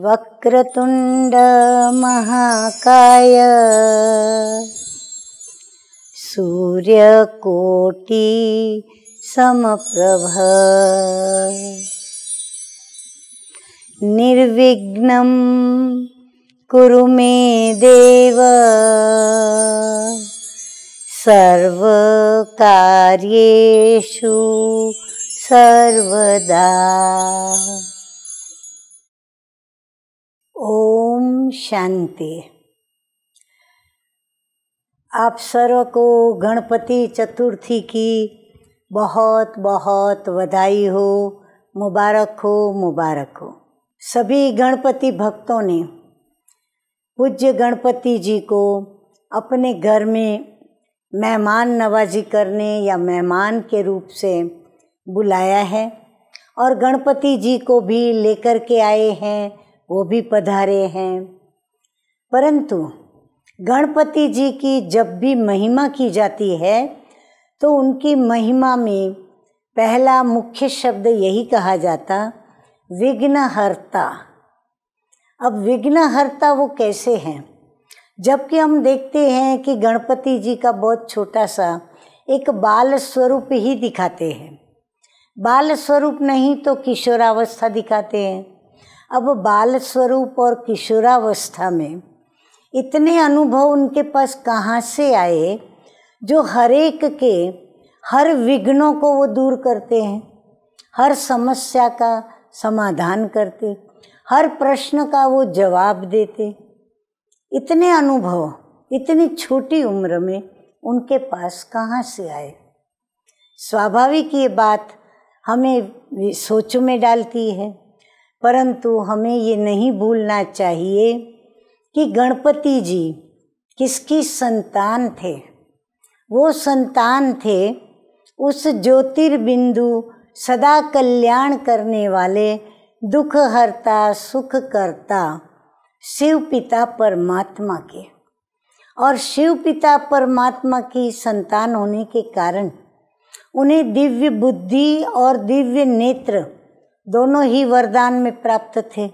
वक्रतुण्ड महाकाय सूर्यकोटि समप्रभ। निर्विघ्नं कुरु मे देव। सर्वकार्येषु सर्वदा ओम शांति। आप सर्व को गणपति चतुर्थी की बहुत बहुत बधाई हो, मुबारक हो मुबारक हो। सभी गणपति भक्तों ने पूज्य गणपति जी को अपने घर में मेहमान नवाजी करने या मेहमान के रूप से बुलाया है और गणपति जी को भी लेकर के आए हैं वो भी पधारे हैं। परंतु गणपति जी की जब भी महिमा की जाती है तो उनकी महिमा में पहला मुख्य शब्द यही कहा जाता, विघ्नहर्ता। अब विघ्नहर्ता वो कैसे हैं? जबकि हम देखते हैं कि गणपति जी का बहुत छोटा सा एक बाल स्वरूप ही दिखाते हैं। बाल स्वरूप नहीं तो किशोरावस्था दिखाते हैं। अब बाल स्वरूप और किशोरावस्था में इतने अनुभव उनके पास कहाँ से आए जो हर एक के, हर विघ्नों को वो दूर करते हैं, हर समस्या का समाधान करते, हर प्रश्न का वो जवाब देते। इतने अनुभव, इतनी छोटी उम्र में उनके पास कहाँ से आए? स्वाभाविक ये बात हमें सोच में डालती है। परंतु हमें ये नहीं भूलना चाहिए कि गणपति जी किसकी संतान थे। वो संतान थे उस ज्योतिर्बिंदु सदा कल्याण करने वाले दुख हरता सुख करता शिव पिता परमात्मा के। और शिव पिता परमात्मा की संतान होने के कारण उन्हें दिव्य बुद्धि और दिव्य नेत्र दोनों ही वरदान में प्राप्त थे।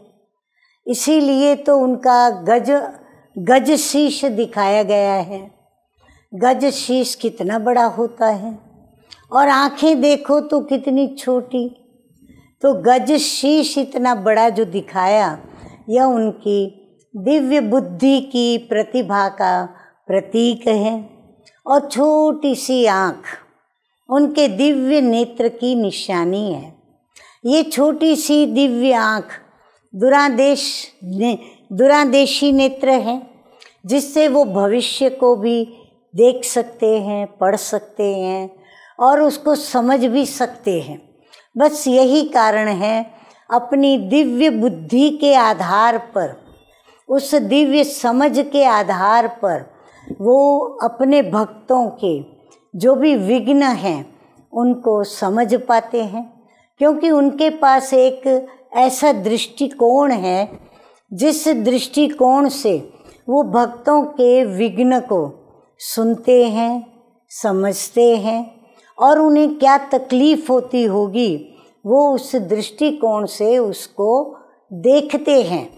इसीलिए तो उनका गज गज शीश दिखाया गया है। गज शीश कितना बड़ा होता है। और आँखें देखो तो कितनी छोटी। तो गज शीश इतना बड़ा जो दिखाया, यह उनकी दिव्य बुद्धि की प्रतिभा का प्रतीक है। और छोटी सी आँख उनके दिव्य नेत्र की निशानी है। ये छोटी सी दिव्य आँख दुरादेश ने, दुरादेशी नेत्र है, जिससे वो भविष्य को भी देख सकते हैं, पढ़ सकते हैं और उसको समझ भी सकते हैं। बस यही कारण है अपनी दिव्य बुद्धि के आधार पर, उस दिव्य समझ के आधार पर वो अपने भक्तों के जो भी विघ्न हैं, उनको समझ पाते हैं। क्योंकि उनके पास एक ऐसा दृष्टिकोण है, जिस दृष्टिकोण से वो भक्तों के विघ्न को सुनते हैं, समझते हैं, और उन्हें क्या तकलीफ़ होती होगी, वो उस दृष्टिकोण से उसको देखते हैं।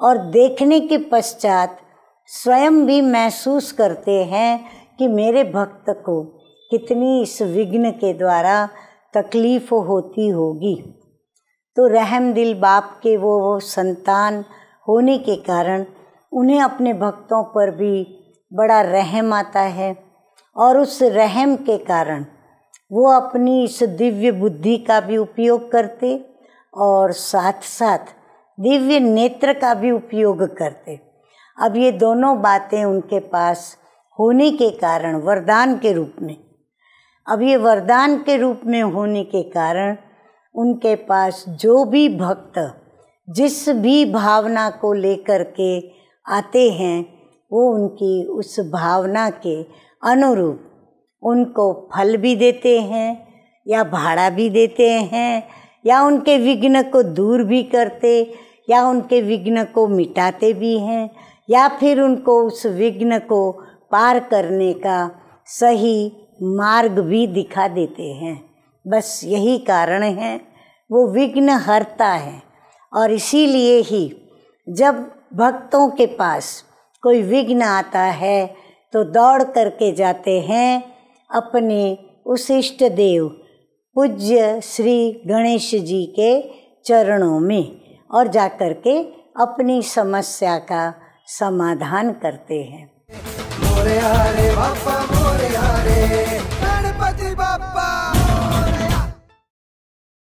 और देखने के पश्चात स्वयं भी महसूस करते हैं कि मेरे भक्त को कितनी इस विघ्न के द्वारा तकलीफ़ होती होगी। तो रहम दिल बाप के वो वो संतान होने के कारण उन्हें अपने भक्तों पर भी बड़ा रहम आता है और उस रहम के कारण वो अपनी इस दिव्य बुद्धि का भी उपयोग करते और साथ साथ दिव्य नेत्र का भी उपयोग करते। अब ये दोनों बातें उनके पास होने के कारण वरदान के रूप में अब ये वरदान के रूप में होने के कारण उनके पास जो भी भक्त, जिस भी भावना को लेकर के आते हैं, वो उनकी उस भावना के अनुरूप उनको फल भी देते हैं या भाड़ा भी देते हैं या उनके विघ्न को दूर भी करते या उनके विघ्न को मिटाते भी हैं या फिर उनको उस विघ्न को पार करने का सही मार्ग भी दिखा देते हैं। बस यही कारण है, वो विघ्न हरता है। और इसीलिए ही जब भक्तों के पास कोई विघ्न आता है तो दौड़ करके जाते हैं अपने उस इष्ट देव, पूज्य श्री गणेश जी के चरणों में और जाकर के अपनी समस्या का समाधान करते हैं। मोरे हरे बापा मोरे हरे गणपति बापा